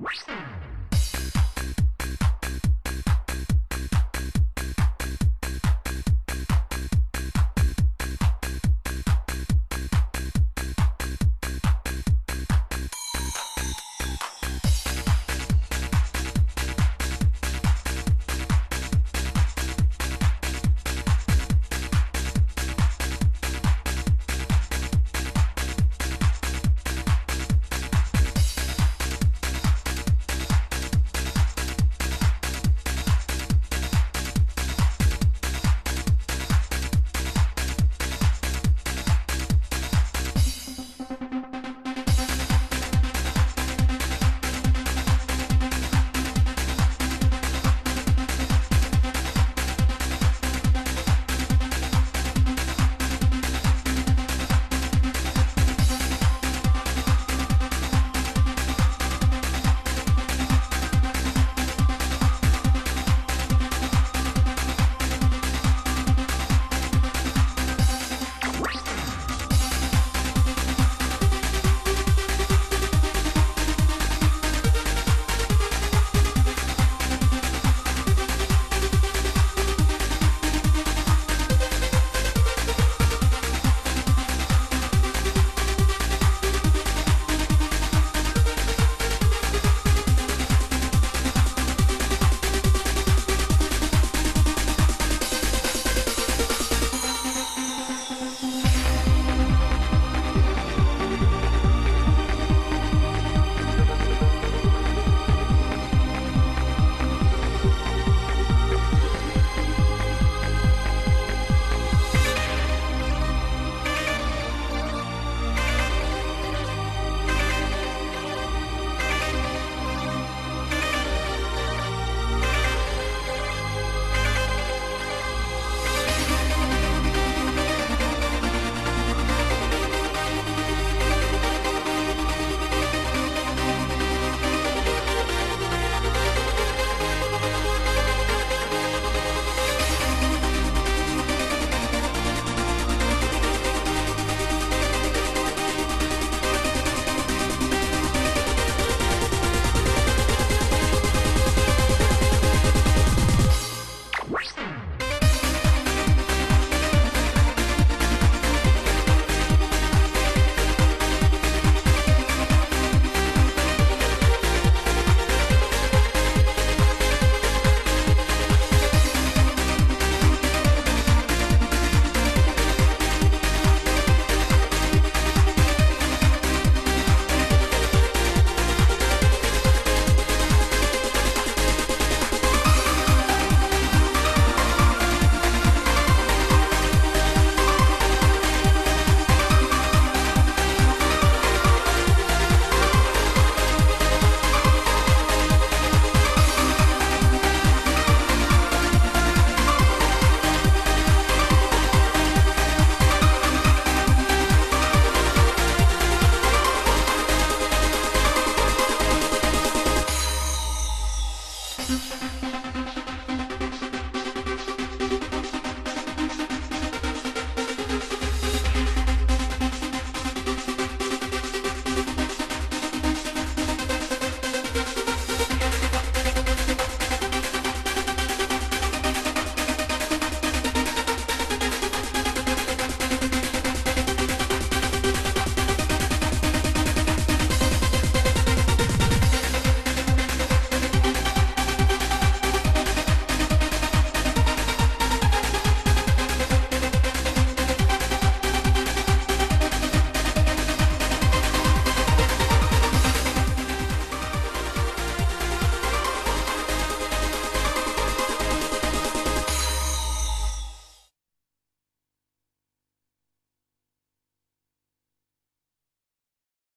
Bye.